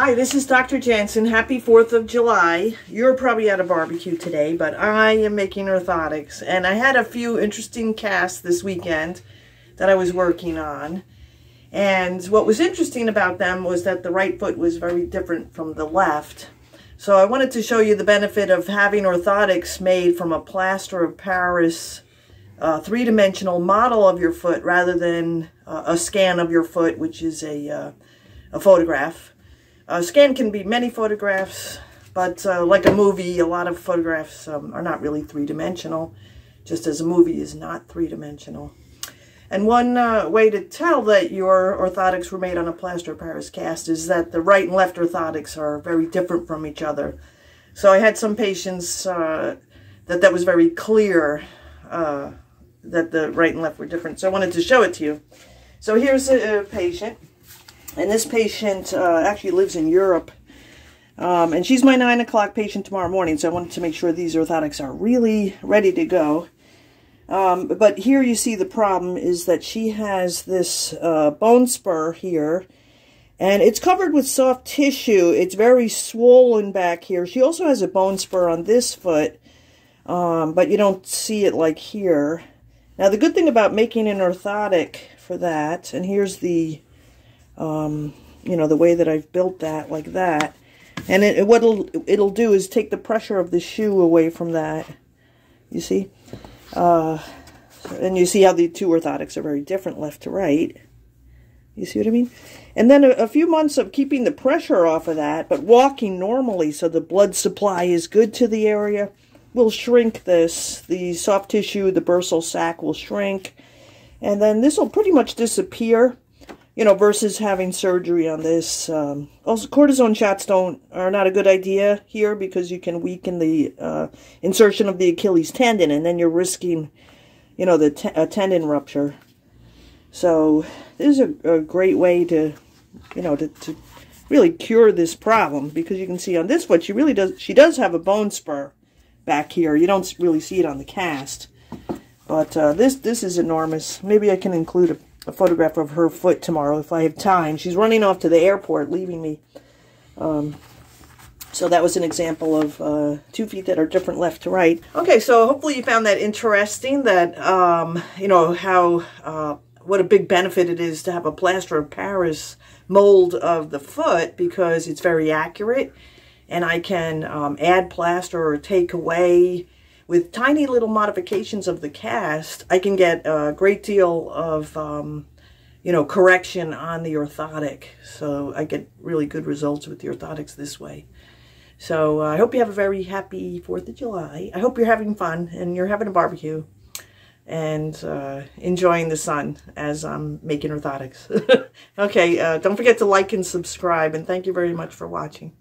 Hi, this is Dr. Janson. Happy 4th of July. You're probably at a barbecue today, but I am making orthotics. And I had a few interesting casts this weekend that I was working on. And what was interesting about them was that the right foot was very different from the left. So I wanted to show you the benefit of having orthotics made from a plaster of Paris uh, three-dimensional model of your foot rather than uh, a scan of your foot, which is a, uh, a photograph. A scan can be many photographs, but uh, like a movie, a lot of photographs um, are not really three-dimensional, just as a movie is not three-dimensional. And one uh, way to tell that your orthotics were made on a plaster Paris cast is that the right and left orthotics are very different from each other. So I had some patients uh, that that was very clear uh, that the right and left were different. So I wanted to show it to you. So here's a, a patient. And this patient uh, actually lives in Europe. Um, and she's my 9 o'clock patient tomorrow morning. So I wanted to make sure these orthotics are really ready to go. Um, but here you see the problem is that she has this uh, bone spur here. And it's covered with soft tissue. It's very swollen back here. She also has a bone spur on this foot. Um, but you don't see it like here. Now the good thing about making an orthotic for that, and here's the, um, you know, the way that I've built that like that. And it, what it'll, it'll do is take the pressure of the shoe away from that. You see? Uh, and you see how the two orthotics are very different left to right. You see what I mean? And then a, a, few months of keeping the pressure off of that, but walking normally so the blood supply is good to the area will shrink this. The soft tissue, the bursal sac will shrink. And then this will pretty much disappear, you know, versus having surgery on this. Um, also, cortisone shots don't are not a good idea here because you can weaken the uh, insertion of the Achilles tendon, and then you're risking, you know, the tendon rupture. So this is a, a great way to, you know, to, to really cure this problem because you can see on this foot she really does she does have a bone spur back here. You don't really see it on the cast. But uh, this this is enormous. Maybe I can include a, a, photograph of her foot tomorrow if I have time. She's running off to the airport, leaving me. Um, so that was an example of uh, two feet that are different left to right. Okay, so hopefully you found that interesting, that, um, you know, how, uh, what a big benefit it is to have a plaster of Paris mold of the foot because it's very accurate and I can um, add plaster or take away with tiny little modifications of the cast, I can get a great deal of, um, you know, correction on the orthotic. So I get really good results with the orthotics this way. So uh, I hope you have a very happy 4th of July. I hope you're having fun and you're having a barbecue and uh, enjoying the sun as I'm making orthotics. okay, uh, don't forget to like and subscribe and thank you very much for watching.